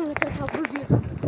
Ahmet Taburcu.